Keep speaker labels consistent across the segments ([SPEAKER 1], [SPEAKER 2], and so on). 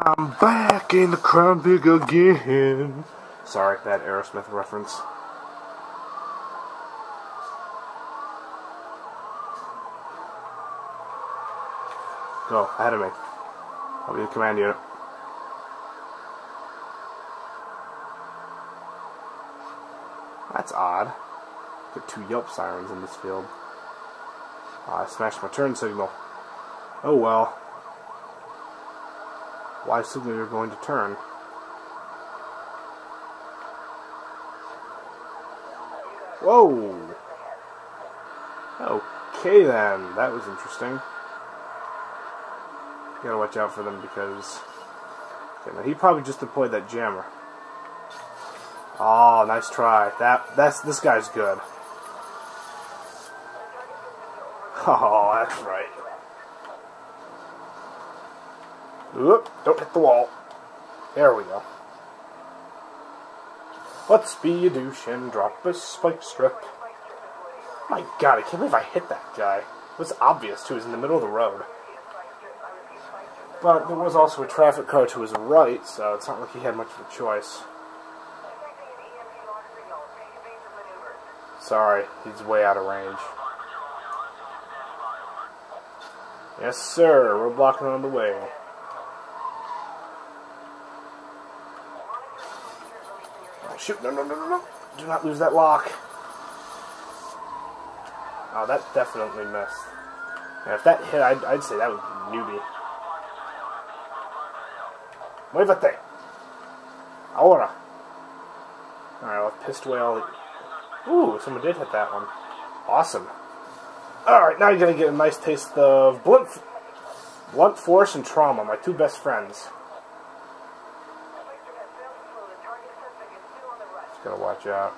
[SPEAKER 1] I'm back in the Crown Vic again. Sorry, bad Aerosmith reference. Go, ahead of me. I'll be the command unit. That's odd. Got two Yelp sirens in this field. I smashed my turn signal. Oh well. Why signal you're going to turn? Whoa! Okay then, that was interesting. gotta watch out for them because okay, he probably just deployed that jammer. Oh, nice try. That that's this guy's good. Oh, that's right. Oop, don't hit the wall. There we go. Let's be a douche and drop a spike strip. My god, I can't believe I hit that guy. It was obvious, too. He was in the middle of the road. But there was also a traffic car to his right, so it's not like he had much of a choice. Sorry, he's way out of range. Yes, sir. We're blocking on the way. Shoot. No, no, no, no, no. Do not lose that lock. Oh, that definitely missed. And if that hit, I'd, I'd say that was newbie. Muévete. Ahora. Alright, well, I've pissed away all. Ooh, someone did hit that one. Awesome. Alright, now you're going to get a nice taste of blunt, blunt force and trauma, my two best friends. Just gotta watch out.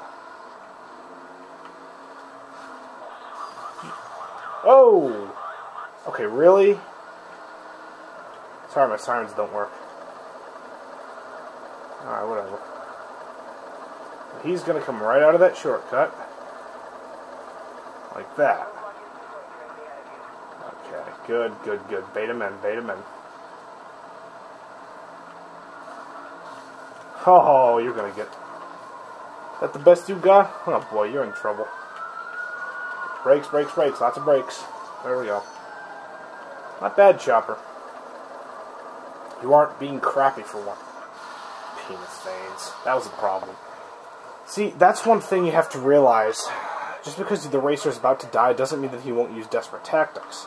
[SPEAKER 1] Oh! Okay, really? Sorry, my sirens don't work. Alright, whatever. He's gonna come right out of that shortcut. Like that. Okay, good, good, good. Bait him in, bait him in. Oh, you're gonna get... That the best you got? Oh boy, you're in trouble. Brakes, brakes, brakes. Lots of brakes. There we go. Not bad, Chopper. You aren't being crappy for one. Penis veins. That was a problem. See, that's one thing you have to realize. Just because the racer is about to die doesn't mean that he won't use desperate tactics.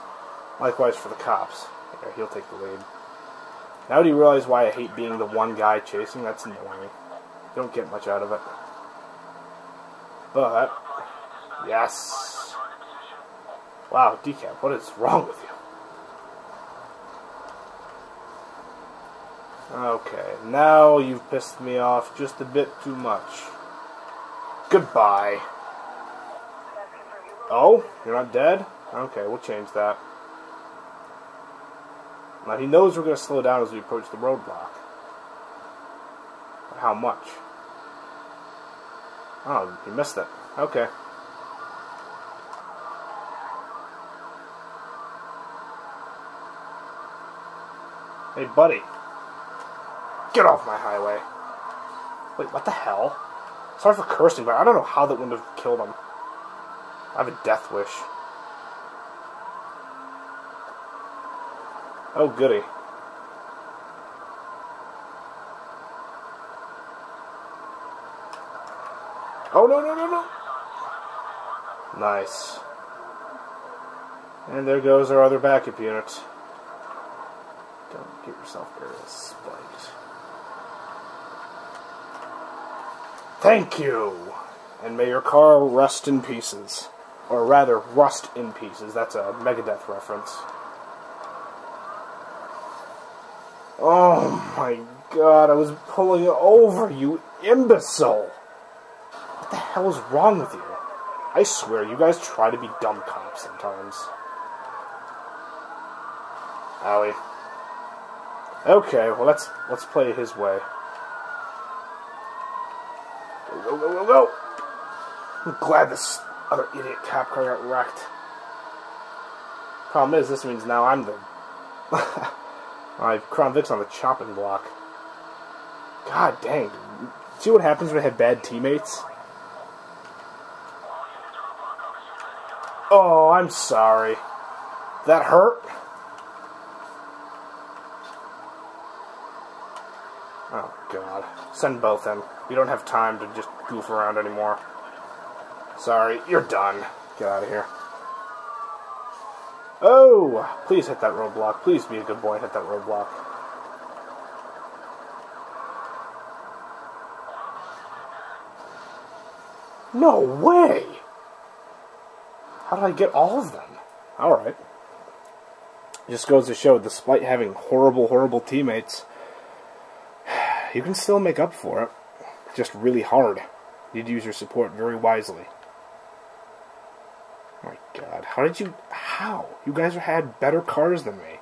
[SPEAKER 1] Likewise for the cops. Yeah, he'll take the lead. Now do you realize why I hate being the one guy chasing? That's annoying. You don't get much out of it. But, yes. Wow, Decap, what is wrong with you? Okay, now you've pissed me off just a bit too much. Goodbye. Oh, you're not dead? Okay, we'll change that. Now he knows we're going to slow down as we approach the roadblock. But how much? Oh, he missed it. Okay. Hey, buddy. Get off my highway. Wait, what the hell? Sorry for cursing, but I don't know how that wouldn't have killed him. I have a death wish. Oh, goody. Oh, no, no, no, no. Nice. And there goes our other backup unit. Don't get yourself area spiked. Thank you! And may your car rust in pieces. Or rather, rust in pieces. That's a Megadeth reference. Oh my god, I was pulling over, you imbecile! Hell is wrong with you? I swear, you guys try to be dumb cops sometimes. Owie. Okay, well let's let's play his way. Go, go, go, go, go! I'm glad this other idiot cop car got wrecked. Problem is, this means now I'm the I Crown Vic's on the chopping block. God dang. See what happens when I have bad teammates? Oh, I'm sorry. That hurt? Oh, God. Send both in. We don't have time to just goof around anymore. Sorry, you're done. Get out of here. Oh! Please hit that roadblock. Please be a good boy and hit that roadblock. No way! How did I get all of them? Alright. Just goes to show, despite having horrible, horrible teammates, you can still make up for it. Just really hard. You'd use your support very wisely. My god, how did you... How? You guys had better cars than me.